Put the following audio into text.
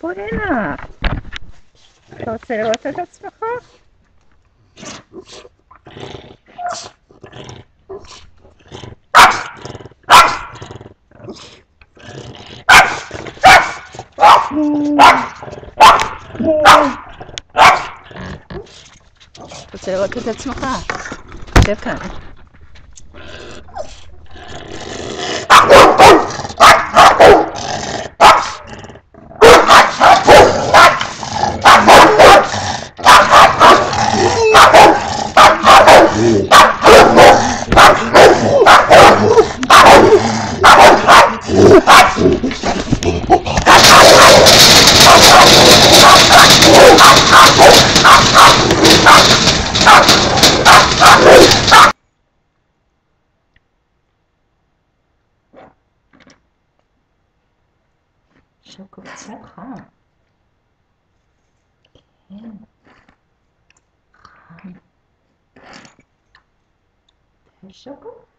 Porena! To celo, to to spoko. רוצה לראות את עצמך? שב כאן. Chocolate hot. Okay. Hot. There's chocolate.